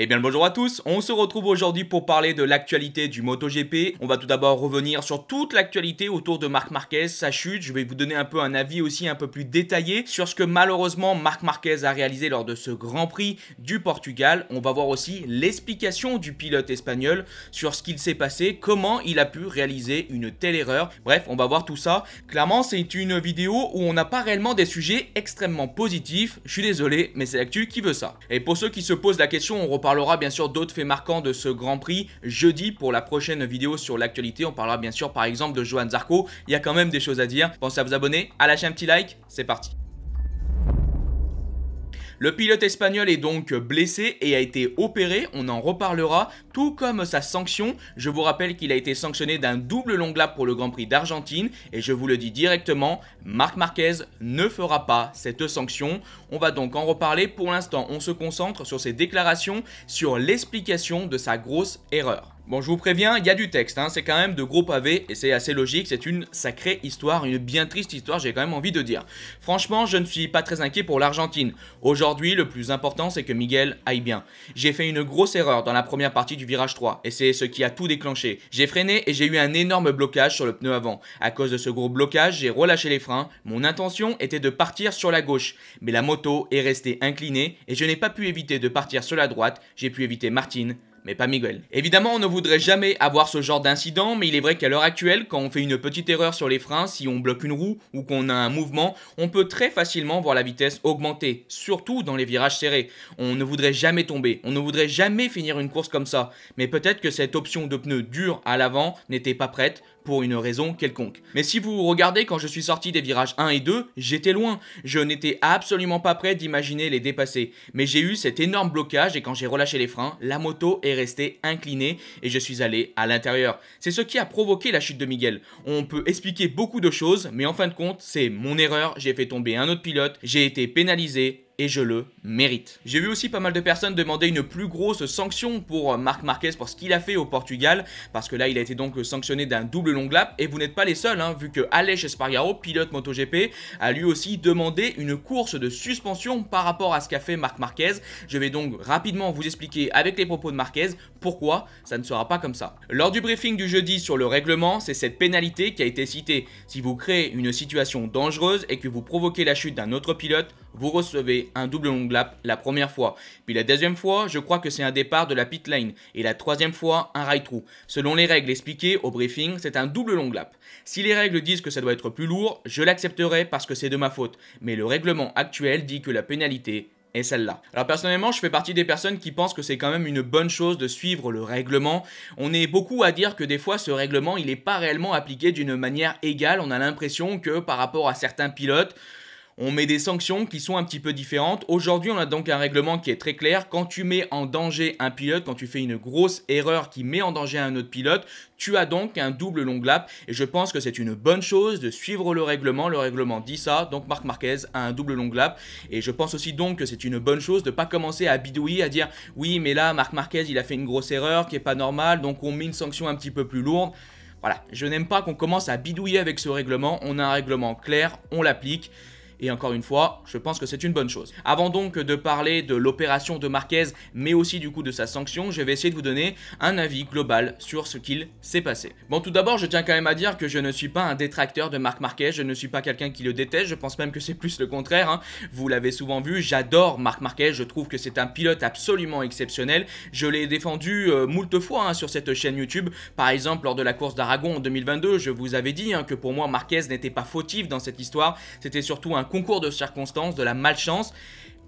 Eh bien bonjour à tous, on se retrouve aujourd'hui pour parler de l'actualité du MotoGP. On va tout d'abord revenir sur toute l'actualité autour de Marc Marquez, sa chute. Je vais vous donner un peu un avis aussi un peu plus détaillé sur ce que malheureusement Marc Marquez a réalisé lors de ce Grand Prix du Portugal. On va voir aussi l'explication du pilote espagnol sur ce qu'il s'est passé, comment il a pu réaliser une telle erreur. Bref, on va voir tout ça. Clairement, c'est une vidéo où on n'a pas réellement des sujets extrêmement positifs. Je suis désolé, mais c'est l'actu qui veut ça. Et pour ceux qui se posent la question, on reparle parlera bien sûr d'autres faits marquants de ce Grand Prix jeudi pour la prochaine vidéo sur l'actualité. On parlera bien sûr par exemple de Johan Zarco. Il y a quand même des choses à dire. Pensez à vous abonner, à lâcher un petit like. C'est parti. Le pilote espagnol est donc blessé et a été opéré, on en reparlera, tout comme sa sanction. Je vous rappelle qu'il a été sanctionné d'un double long lap pour le Grand Prix d'Argentine et je vous le dis directement, Marc Marquez ne fera pas cette sanction. On va donc en reparler. Pour l'instant, on se concentre sur ses déclarations, sur l'explication de sa grosse erreur. Bon, je vous préviens, il y a du texte, hein. c'est quand même de gros pavés et c'est assez logique, c'est une sacrée histoire, une bien triste histoire, j'ai quand même envie de dire. Franchement, je ne suis pas très inquiet pour l'Argentine. Aujourd'hui, le plus important, c'est que Miguel aille bien. J'ai fait une grosse erreur dans la première partie du virage 3 et c'est ce qui a tout déclenché. J'ai freiné et j'ai eu un énorme blocage sur le pneu avant. À cause de ce gros blocage, j'ai relâché les freins. Mon intention était de partir sur la gauche, mais la moto est restée inclinée et je n'ai pas pu éviter de partir sur la droite. J'ai pu éviter Martine mais pas Miguel. Évidemment, on ne voudrait jamais avoir ce genre d'incident, mais il est vrai qu'à l'heure actuelle, quand on fait une petite erreur sur les freins, si on bloque une roue ou qu'on a un mouvement, on peut très facilement voir la vitesse augmenter, surtout dans les virages serrés. On ne voudrait jamais tomber, on ne voudrait jamais finir une course comme ça, mais peut-être que cette option de pneu dur à l'avant n'était pas prête, pour une raison quelconque. Mais si vous regardez quand je suis sorti des virages 1 et 2, j'étais loin. Je n'étais absolument pas prêt d'imaginer les dépasser. Mais j'ai eu cet énorme blocage et quand j'ai relâché les freins, la moto est restée inclinée et je suis allé à l'intérieur. C'est ce qui a provoqué la chute de Miguel. On peut expliquer beaucoup de choses, mais en fin de compte, c'est mon erreur. J'ai fait tomber un autre pilote, j'ai été pénalisé et je le mérite. J'ai vu aussi pas mal de personnes demander une plus grosse sanction pour euh, Marc Marquez pour ce qu'il a fait au Portugal, parce que là il a été donc sanctionné d'un double long lap, et vous n'êtes pas les seuls, hein, vu que Aleix Espargaro, pilote MotoGP, a lui aussi demandé une course de suspension par rapport à ce qu'a fait Marc Marquez. Je vais donc rapidement vous expliquer avec les propos de Marquez pourquoi ça ne sera pas comme ça. Lors du briefing du jeudi sur le règlement, c'est cette pénalité qui a été citée. Si vous créez une situation dangereuse et que vous provoquez la chute d'un autre pilote, vous recevez un double long lap la première fois. Puis la deuxième fois, je crois que c'est un départ de la pit lane. Et la troisième fois, un ride through. Selon les règles expliquées au briefing, c'est un double long lap. Si les règles disent que ça doit être plus lourd, je l'accepterai parce que c'est de ma faute. Mais le règlement actuel dit que la pénalité est celle-là. Alors personnellement, je fais partie des personnes qui pensent que c'est quand même une bonne chose de suivre le règlement. On est beaucoup à dire que des fois ce règlement, il n'est pas réellement appliqué d'une manière égale. On a l'impression que par rapport à certains pilotes, on met des sanctions qui sont un petit peu différentes. Aujourd'hui, on a donc un règlement qui est très clair. Quand tu mets en danger un pilote, quand tu fais une grosse erreur qui met en danger un autre pilote, tu as donc un double long lap. Et je pense que c'est une bonne chose de suivre le règlement. Le règlement dit ça. Donc Marc Marquez a un double long lap. Et je pense aussi donc que c'est une bonne chose de ne pas commencer à bidouiller, à dire oui, mais là, Marc Marquez, il a fait une grosse erreur qui est pas normale. Donc on met une sanction un petit peu plus lourde. Voilà, je n'aime pas qu'on commence à bidouiller avec ce règlement. On a un règlement clair, on l'applique. Et encore une fois, je pense que c'est une bonne chose. Avant donc de parler de l'opération de Marquez, mais aussi du coup de sa sanction, je vais essayer de vous donner un avis global sur ce qu'il s'est passé. Bon, tout d'abord, je tiens quand même à dire que je ne suis pas un détracteur de Marc Marquez, je ne suis pas quelqu'un qui le déteste, je pense même que c'est plus le contraire. Hein. Vous l'avez souvent vu, j'adore Marc Marquez, je trouve que c'est un pilote absolument exceptionnel. Je l'ai défendu euh, moult fois hein, sur cette chaîne YouTube. Par exemple, lors de la course d'Aragon en 2022, je vous avais dit hein, que pour moi, Marquez n'était pas fautif dans cette histoire. C'était surtout un concours de circonstances, de la malchance.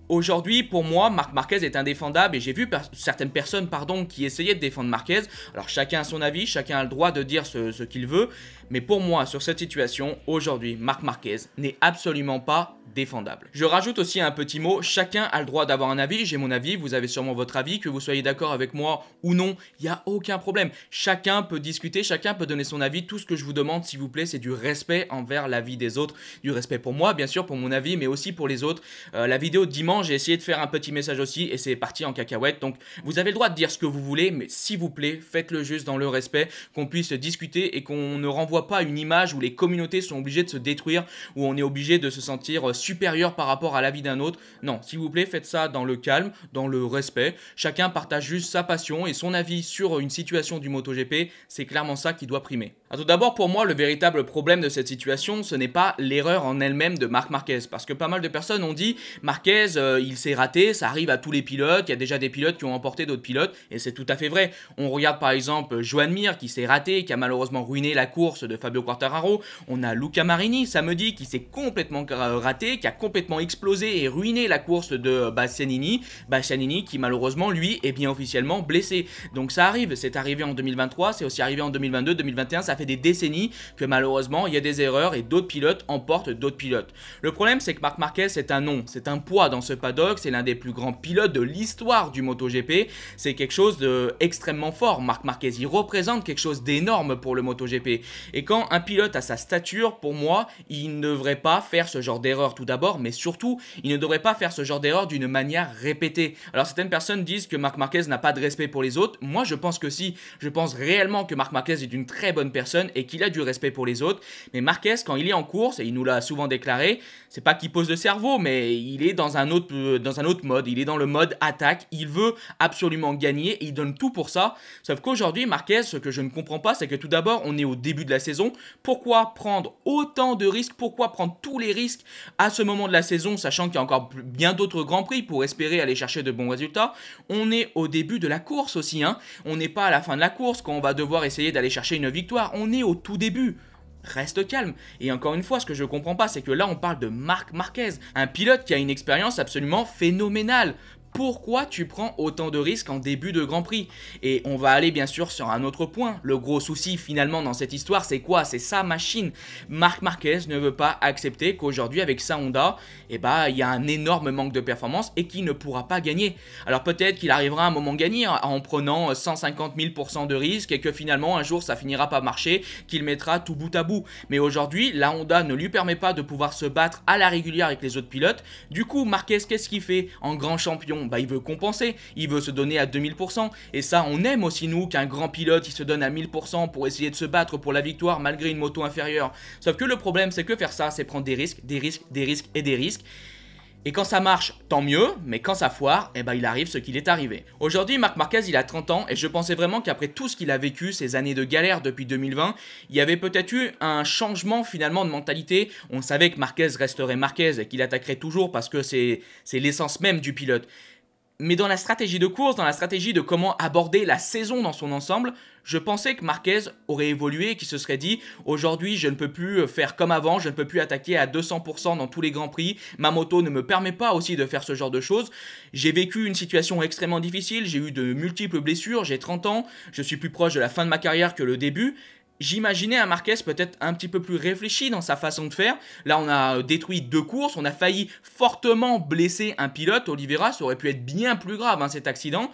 Aujourd'hui, pour moi, Marc Marquez est indéfendable et j'ai vu certaines personnes pardon, qui essayaient de défendre Marquez. Alors chacun a son avis, chacun a le droit de dire ce, ce qu'il veut. Mais pour moi, sur cette situation, aujourd'hui, Marc Marquez n'est absolument pas défendable. Je rajoute aussi un petit mot, chacun a le droit d'avoir un avis, j'ai mon avis, vous avez sûrement votre avis, que vous soyez d'accord avec moi ou non, il n'y a aucun problème. Chacun peut discuter, chacun peut donner son avis, tout ce que je vous demande s'il vous plaît c'est du respect envers l'avis des autres, du respect pour moi bien sûr, pour mon avis, mais aussi pour les autres. Euh, la vidéo de dimanche, j'ai essayé de faire un petit message aussi et c'est parti en cacahuète. Donc, vous avez le droit de dire ce que vous voulez, mais s'il vous plaît, faites-le juste dans le respect, qu'on puisse discuter et qu'on ne renvoie pas une image où les communautés sont obligées de se détruire, où on est obligé de se sentir supérieur par rapport à la vie d'un autre. Non, s'il vous plaît, faites ça dans le calme, dans le respect. Chacun partage juste sa passion et son avis sur une situation du MotoGP. C'est clairement ça qui doit primer. Tout d'abord, pour moi, le véritable problème de cette situation, ce n'est pas l'erreur en elle-même de Marc Marquez. Parce que pas mal de personnes ont dit Marquez, euh, il s'est raté, ça arrive à tous les pilotes, il y a déjà des pilotes qui ont emporté d'autres pilotes, et c'est tout à fait vrai. On regarde par exemple Joan Mir qui s'est raté, qui a malheureusement ruiné la course de Fabio Quartararo. On a Luca Marini samedi qui s'est complètement raté, qui a complètement explosé et ruiné la course de Bastianini. Bastianini qui malheureusement lui est bien officiellement blessé. Donc ça arrive, c'est arrivé en 2023, c'est aussi arrivé en 2022, 2021, ça fait des décennies que malheureusement il y a des erreurs et d'autres pilotes emportent d'autres pilotes. Le problème c'est que Marc Marquez c'est un nom, c'est un poids dans ce paddock, c'est l'un des plus grands pilotes de l'histoire du MotoGP, c'est quelque chose d'extrêmement fort. Marc Marquez, il représente quelque chose d'énorme pour le MotoGP. Et quand un pilote a sa stature, pour moi, il ne devrait pas faire ce genre d'erreur tout d'abord, mais surtout, il ne devrait pas faire ce genre d'erreur d'une manière répétée. Alors certaines personnes disent que Marc Marquez n'a pas de respect pour les autres. Moi, je pense que si. Je pense réellement que Marc Marquez est une très bonne personne et qu'il a du respect pour les autres. Mais Marquez, quand il est en course, et il nous l'a souvent déclaré, c'est pas qu'il pose le cerveau, mais il est dans un autre, euh, dans un autre mode. Il est dans le mode attaque. Il veut absolument gagner. il donne tout pour ça. Sauf qu'aujourd'hui, Marquez, ce que je ne comprends pas, c'est que tout d'abord, on est au début de la saison. Pourquoi prendre autant de risques? Pourquoi prendre tous les risques à ce moment de la saison, sachant qu'il y a encore bien d'autres grands prix pour espérer aller chercher de bons résultats? On est au début de la course aussi. Hein. On n'est pas à la fin de la course quand on va devoir essayer d'aller chercher une victoire. On est au tout début reste calme. Et encore une fois, ce que je comprends pas, c'est que là, on parle de Marc Marquez, un pilote qui a une expérience absolument phénoménale pourquoi tu prends autant de risques en début de Grand Prix Et on va aller bien sûr sur un autre point. Le gros souci finalement dans cette histoire, c'est quoi? C'est sa machine. Marc Marquez ne veut pas accepter qu'aujourd'hui avec sa Honda, eh ben, il y a un énorme manque de performance et qu'il ne pourra pas gagner. Alors peut-être qu'il arrivera à un moment gagner en prenant 150 000% de risques et que finalement un jour ça finira pas marcher, qu'il mettra tout bout à bout. Mais aujourd'hui, la Honda ne lui permet pas de pouvoir se battre à la régulière avec les autres pilotes. Du coup, Marquez, qu'est-ce qu'il fait en grand champion? Bah, il veut compenser, il veut se donner à 2000%. Et ça, on aime aussi nous qu'un grand pilote il se donne à 1000% pour essayer de se battre pour la victoire malgré une moto inférieure. Sauf que le problème, c'est que faire ça, c'est prendre des risques, des risques, des risques et des risques. Et quand ça marche, tant mieux, mais quand ça foire, eh ben il arrive ce qu'il est arrivé. Aujourd'hui, Marc Marquez, il a 30 ans, et je pensais vraiment qu'après tout ce qu'il a vécu, ces années de galère depuis 2020, il y avait peut-être eu un changement finalement de mentalité. On savait que Marquez resterait Marquez et qu'il attaquerait toujours parce que c'est l'essence même du pilote. Mais dans la stratégie de course, dans la stratégie de comment aborder la saison dans son ensemble, je pensais que Marquez aurait évolué et qu'il se serait dit aujourd'hui je ne peux plus faire comme avant, je ne peux plus attaquer à 200% dans tous les grands prix, ma moto ne me permet pas aussi de faire ce genre de choses. J'ai vécu une situation extrêmement difficile, j'ai eu de multiples blessures, j'ai 30 ans, je suis plus proche de la fin de ma carrière que le début J'imaginais un Marquez peut-être un petit peu plus réfléchi dans sa façon de faire. Là, on a détruit deux courses, on a failli fortement blesser un pilote. Oliveira, ça aurait pu être bien plus grave hein, cet accident.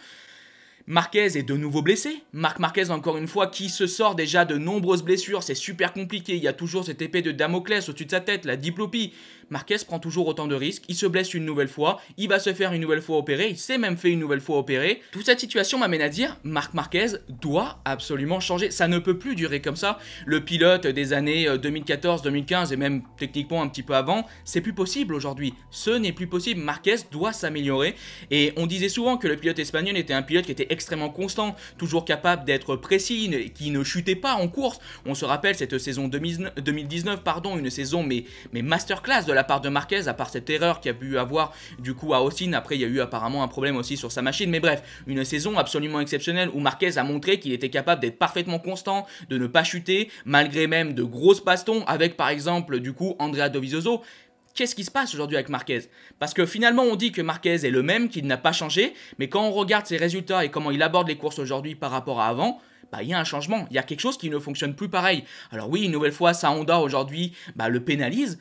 Marquez est de nouveau blessé. Marc Marquez, encore une fois, qui se sort déjà de nombreuses blessures. C'est super compliqué. Il y a toujours cette épée de Damoclès au-dessus de sa tête, la diplopie. Marquez prend toujours autant de risques, il se blesse une nouvelle fois, il va se faire une nouvelle fois opérer, il s'est même fait une nouvelle fois opérer. Toute cette situation m'amène à dire, Marc Marquez doit absolument changer. Ça ne peut plus durer comme ça. Le pilote des années 2014, euh, 2015 et même techniquement un petit peu avant, c'est plus possible aujourd'hui. Ce n'est plus possible. Marquez doit s'améliorer. Et on disait souvent que le pilote espagnol était un pilote qui était extrêmement constant, toujours capable d'être précis, qui ne chutait pas en course. On se rappelle cette saison 2019, pardon, une saison mais, mais masterclass de la part de Marquez, à part cette erreur qu'il a pu avoir du coup à Austin. Après, il y a eu apparemment un problème aussi sur sa machine. Mais bref, une saison absolument exceptionnelle où Marquez a montré qu'il était capable d'être parfaitement constant, de ne pas chuter, malgré même de grosses bastons avec par exemple du coup Andrea Dovizioso. Qu'est-ce qui se passe aujourd'hui avec Marquez? Parce que finalement, on dit que Marquez est le même, qu'il n'a pas changé, mais quand on regarde ses résultats et comment il aborde les courses aujourd'hui par rapport à avant, bah, il y a un changement, il y a quelque chose qui ne fonctionne plus pareil. Alors oui, une nouvelle fois, sa Honda aujourd'hui bah, le pénalise,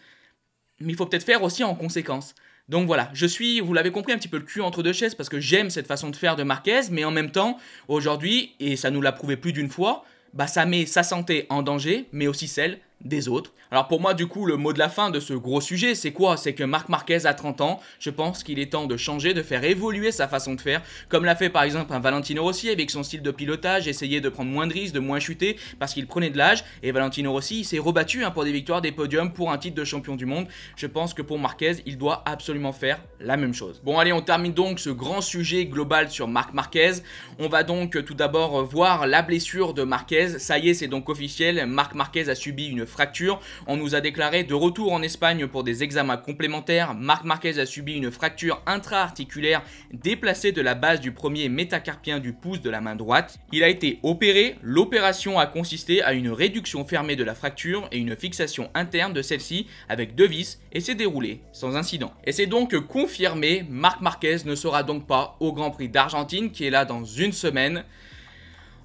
mais il faut peut-être faire aussi en conséquence. Donc voilà, je suis, vous l'avez compris, un petit peu le cul entre deux chaises parce que j'aime cette façon de faire de Marquez, mais en même temps, aujourd'hui, et ça nous l'a prouvé plus d'une fois, bah ça met sa santé en danger, mais aussi celle des autres. Alors pour moi du coup le mot de la fin de ce gros sujet c'est quoi? C'est que Marc Marquez a 30 ans, je pense qu'il est temps de changer, de faire évoluer sa façon de faire, comme l'a fait par exemple un Valentino Rossi avec son style de pilotage, essayer de prendre moins de risques, de moins chuter parce qu'il prenait de l'âge et Valentino Rossi s'est rebattu hein, pour des victoires, des podiums, pour un titre de champion du monde. Je pense que pour Marquez il doit absolument faire la même chose. Bon allez on termine donc ce grand sujet global sur Marc Marquez. On va donc tout d'abord voir la blessure de Marquez. Ça y est c'est donc officiel, Marc Marquez a subi une fracture. On nous a déclaré de retour en Espagne pour des examens complémentaires. Marc Marquez a subi une fracture intra-articulaire déplacée de la base du premier métacarpien du pouce de la main droite. Il a été opéré. L'opération a consisté à une réduction fermée de la fracture et une fixation interne de celle-ci avec deux vis et s'est déroulé sans incident. Et c'est donc confirmé, Marc Marquez ne sera donc pas au Grand Prix d'Argentine qui est là dans une semaine.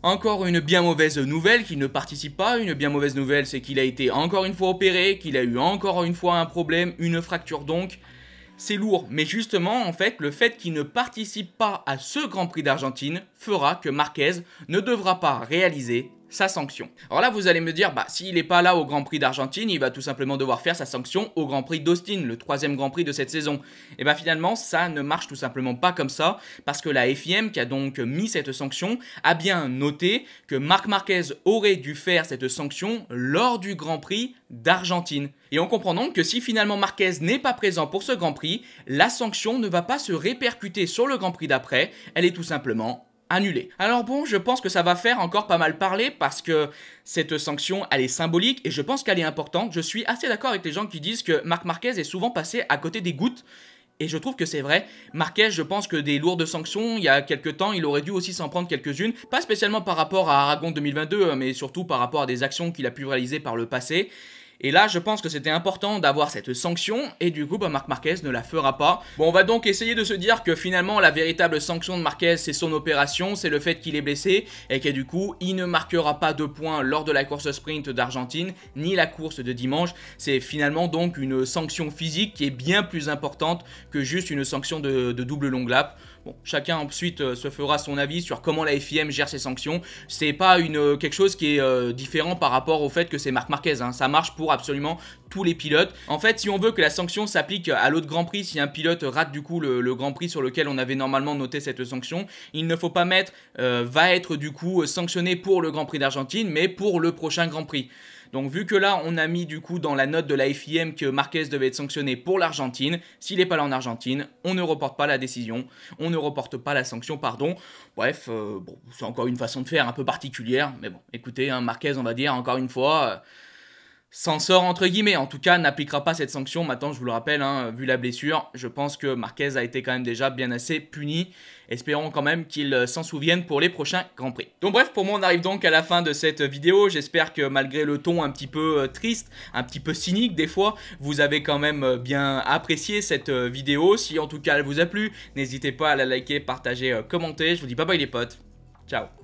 Encore une bien mauvaise nouvelle qu'il ne participe pas. Une bien mauvaise nouvelle, c'est qu'il a été encore une fois opéré, qu'il a eu encore une fois un problème, une fracture donc. C'est lourd, mais justement, en fait, le fait qu'il ne participe pas à ce Grand Prix d'Argentine fera que Marquez ne devra pas réaliser sa sanction. Alors là, vous allez me dire, bah, s'il n'est pas là au Grand Prix d'Argentine, il va tout simplement devoir faire sa sanction au Grand Prix d'Austin, le troisième Grand Prix de cette saison. Et bien finalement, ça ne marche tout simplement pas comme ça, parce que la FIM, qui a donc mis cette sanction, a bien noté que Marc Marquez aurait dû faire cette sanction lors du Grand Prix d'Argentine. Et on comprend donc que si finalement Marquez n'est pas présent pour ce Grand Prix, la sanction ne va pas se répercuter sur le Grand Prix d'après, elle est tout simplement Alors bon, je pense que ça va faire encore pas mal parler parce que cette sanction, elle est symbolique et je pense qu'elle est importante. Je suis assez d'accord avec les gens qui disent que Marc Marquez est souvent passé à côté des gouttes. Et je trouve que c'est vrai. Marquez, je pense que des lourdes sanctions, il y a quelques temps, il aurait dû aussi s'en prendre quelques-unes. Pas spécialement par rapport à Aragon 2022, mais surtout par rapport à des actions qu'il a pu réaliser par le passé. Et là, je pense que c'était important d'avoir cette sanction, et du coup, bah, Marc Marquez ne la fera pas. Bon, on va donc essayer de se dire que finalement, la véritable sanction de Marquez, c'est son opération, c'est le fait qu'il est blessé, et que du coup, il ne marquera pas de points lors de la course sprint d'Argentine, ni la course de dimanche. C'est finalement donc une sanction physique qui est bien plus importante que juste une sanction de, double long lap. Chacun ensuite euh, se fera son avis sur comment la FIM gère ses sanctions. C'est pas euh, quelque chose qui est euh, différent par rapport au fait que c'est Marc Marquez. Hein. Ça marche pour absolument tous les pilotes. En fait, si on veut que la sanction s'applique à l'autre Grand Prix, si un pilote rate du coup le, Grand Prix sur lequel on avait normalement noté cette sanction, il ne faut pas mettre va être du coup sanctionné pour le Grand Prix d'Argentine, mais pour le prochain Grand Prix. Donc vu que là, on a mis du coup dans la note de la FIM que Marquez devait être sanctionné pour l'Argentine, s'il n'est pas là en Argentine, on ne reporte pas la décision, on ne reporte pas la sanction, pardon. Bref, euh, c'est encore une façon de faire un peu particulière, mais bon, écoutez, hein, Marquez, on va dire, encore une fois... Euh, s'en sort entre guillemets. En tout cas, n'appliquera pas cette sanction. Maintenant, je vous le rappelle, hein, vu la blessure, je pense que Marquez a été quand même déjà bien assez puni. Espérons quand même qu'il euh, s'en souvienne pour les prochains Grands Prix. Donc bref, pour moi, on arrive donc à la fin de cette vidéo. J'espère que malgré le ton un petit peu euh, triste, un petit peu cynique des fois, vous avez quand même euh, bien apprécié cette vidéo. Si en tout cas elle vous a plu, n'hésitez pas à la liker, partager, commenter. Je vous dis bye bye les potes. Ciao